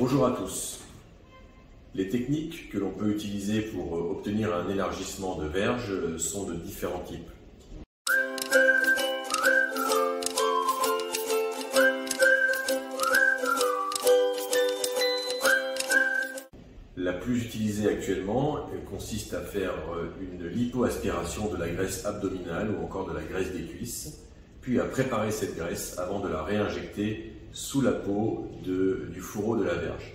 Bonjour à tous. Les techniques que l'on peut utiliser pour obtenir un élargissement de verge sont de différents types. La plus utilisée actuellement consiste à faire une lipoaspiration de la graisse abdominale ou encore de la graisse des cuisses, puis à préparer cette graisse avant de la réinjecter sous la peau du fourreau de la verge.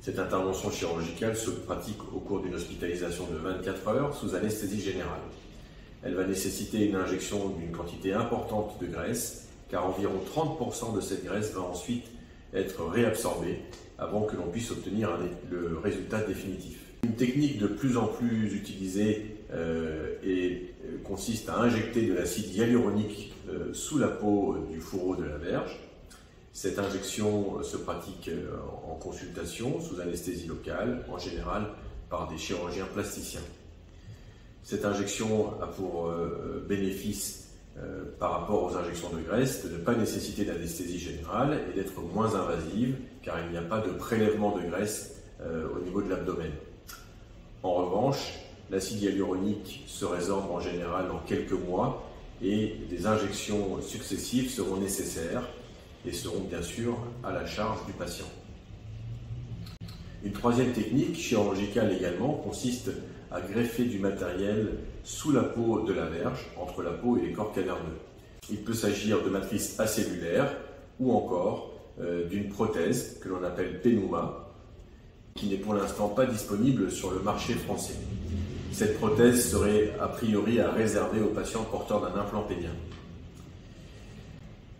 Cette intervention chirurgicale se pratique au cours d'une hospitalisation de 24 heures sous anesthésie générale. Elle va nécessiter une injection d'une quantité importante de graisse, car environ 30% de cette graisse va ensuite être réabsorbée avant que l'on puisse obtenir le résultat définitif. Une technique de plus en plus utilisée euh, euh, consiste à injecter de l'acide hyaluronique euh, sous la peau du fourreau de la verge cette injection se pratique euh, en consultation, sous anesthésie locale, en général par des chirurgiens plasticiens. Cette injection a pour euh, bénéfice euh, par rapport aux injections de graisse de ne pas nécessiter d'anesthésie générale et d'être moins invasive car il n'y a pas de prélèvement de graisse au niveau de l'abdomen. En revanche, l'acide hyaluronique se résorbe en général en quelques mois et des injections successives seront nécessaires et seront bien sûr à la charge du patient. Une troisième technique, chirurgicale également, consiste à greffer du matériel sous la peau de la verge, entre la peau et les corps caverneux. Il peut s'agir de matrices acellulaires ou encore euh, d'une prothèse que l'on appelle Pénouma, qui n'est pour l'instant pas disponible sur le marché français. Cette prothèse serait a priori à réserver aux patients porteurs d'un implant pénien.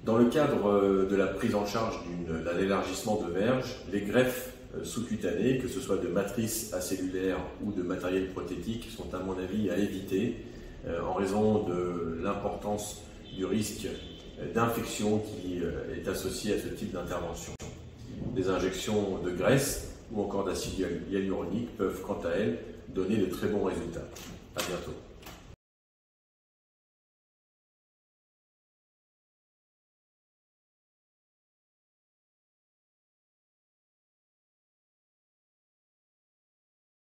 Dans le cadre euh, de la prise en charge d'un élargissement de verge, les greffes euh, sous-cutanées, que ce soit de matrices acellulaires ou de matériel prothétique, sont à mon avis à éviter euh, en raison de l'importance du risque d'infection qui est associé à ce type d'intervention. Des injections de graisse ou encore d'acide hyaluronique peuvent quant à elles donner de très bons résultats. À bientôt.